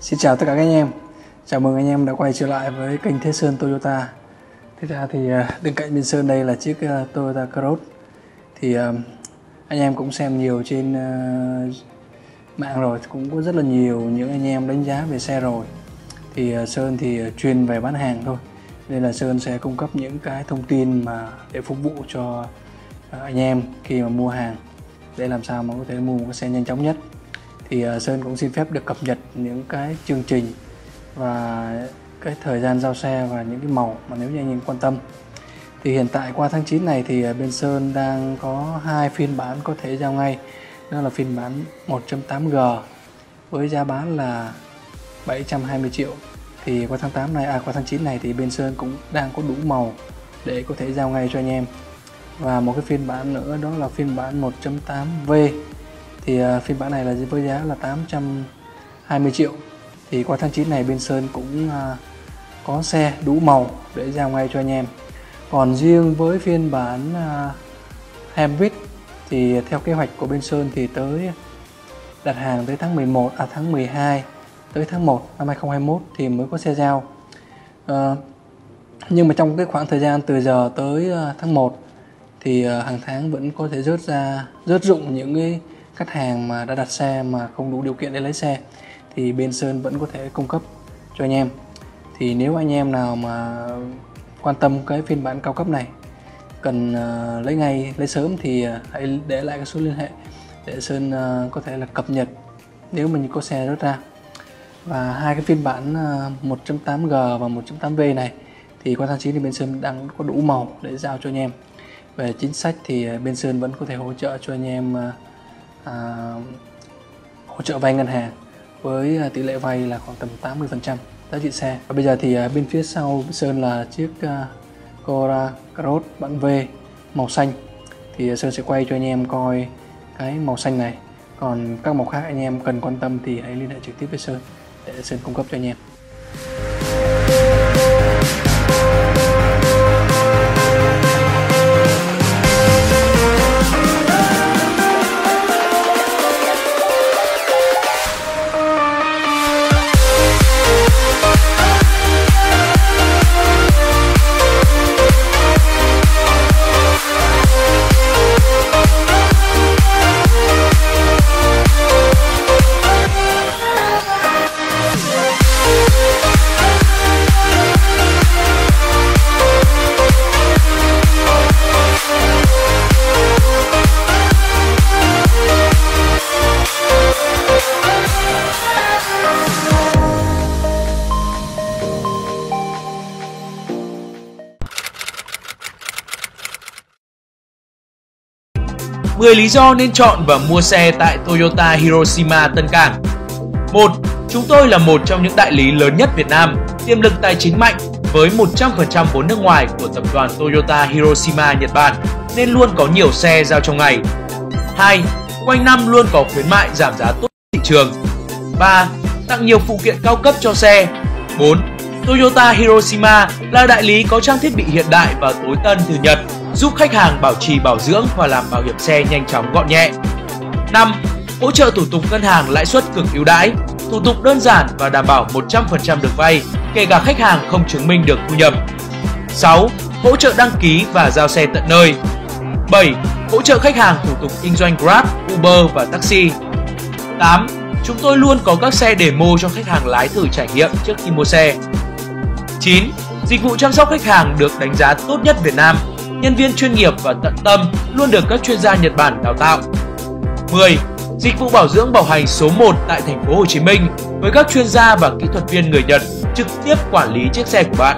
Xin chào tất cả các anh em. Chào mừng anh em đã quay trở lại với kênh Thế Sơn Toyota. Thế ra thì à, bên cạnh bên Sơn đây là chiếc à, Toyota Cross. Thì à, anh em cũng xem nhiều trên mạng rồi, Cũng có rất là nhiều những anh em đánh giá về xe rồi. Thì Sơn thì chuyên về bán hàng thôi. Nên là Sơn sẽ cung cấp những cái thông tin mà để phục vụ cho anh em khi mà mua hàng, Để làm sao mà có thể mua một cái xe nhanh chóng nhất thì ờ, Sơn cũng xin phép được cập nhật những cái chương trình và cái thời gian giao xe và những cái màu mà nếu như anh em quan tâm. Thì hiện tại qua tháng 9 này thì ờ, bên Sơn đang có hai phiên bản có thể giao ngay. Đó là phiên bản 1.8G với giá bán là 720 triệu. Thì qua tháng 8 này à qua tháng 9 này thì bên Sơn cũng đang có đủ màu để có thể giao ngay cho anh em. Và một cái phiên bản nữa, đó là phiên bản 1.8V thì uh, phiên bản này là với giá là 820 triệu. Thì qua tháng 9 này bên Sơn cũng uh, có xe đủ màu để giao ngay cho anh em. Còn riêng với phiên bản uh, Hybrid thì theo kế hoạch của bên Sơn thì tới đặt hàng tới tháng 11 à tháng 12 tới tháng 1 năm 2021 thì mới có xe giao. Uh, nhưng mà trong cái khoảng thời gian từ giờ tới uh, tháng 1 thì uh, hàng tháng vẫn có thể rớt ra rớt dụng những cái khách hàng mà đã đặt xe mà không đủ điều kiện để lấy xe thì bên Sơn vẫn có thể cung cấp cho anh em. Thì nếu anh em nào mà quan tâm cái phiên bản cao cấp này cần uh, lấy ngay lấy sớm thì uh, hãy để lại cái số liên hệ để Sơn uh, có thể là cập nhật nếu mình có xe rớt ra. Và hai cái phiên bản uh, 1.8G và 1.8V này thì qua tháng 9 thì bên Sơn đang có đủ màu để giao cho anh em. Về chính sách thì bên Sơn vẫn có thể hỗ trợ cho anh em uh, à, hỗ trợ vay ngân hàng với à, tỷ lệ vay là khoảng tầm 80% giá trị xe. Và bây giờ thì à, bên phía sau Sơn là chiếc à, Cora Cross bản V màu xanh. Thì Sơn sẽ quay cho anh em coi cái màu xanh này. Còn các màu khác anh em cần quan tâm thì hãy liên hệ trực tiếp với Sơn để Sơn cung cấp cho anh em. 10 lý do nên chọn và mua xe tại Toyota Hiroshima Tân Cảng 1. Chúng tôi là một trong những đại lý lớn nhất Việt Nam, tiềm lực tài chính mạnh với 100% vốn nước ngoài của tập đoàn Toyota Hiroshima Nhật Bản nên luôn có nhiều xe giao trong ngày. 2. Quanh năm luôn có khuyến mại giảm giá tốt thị trường. 3. Tặng nhiều phụ kiện cao cấp cho xe. 4. Toyota Hiroshima là đại lý có trang thiết bị hiện đại và tối tân từ Nhật giúp khách hàng bảo trì bảo dưỡng và làm bảo hiểm xe nhanh chóng gọn nhẹ. 5. Hỗ trợ thủ tục ngân hàng lãi suất cực ưu đãi, thủ tục đơn giản và đảm bảo 100% được vay, kể cả khách hàng không chứng minh được thu nhập. 6. Hỗ trợ đăng ký và giao xe tận nơi. 7. Hỗ trợ khách hàng thủ tục kinh doanh Grab, Uber và taxi. 8. Chúng tôi luôn có các xe demo cho khách hàng lái thử trải nghiệm trước khi mua xe. 9. Dịch vụ chăm sóc khách hàng được đánh giá tốt nhất Việt Nam nhân viên chuyên nghiệp và tận tâm luôn được các chuyên gia Nhật Bản đào tạo. 10. Dịch vụ bảo dưỡng bảo hành số 1 tại thành phố Hồ Chí Minh với các chuyên gia và kỹ thuật viên người Nhật trực tiếp quản lý chiếc xe của bạn.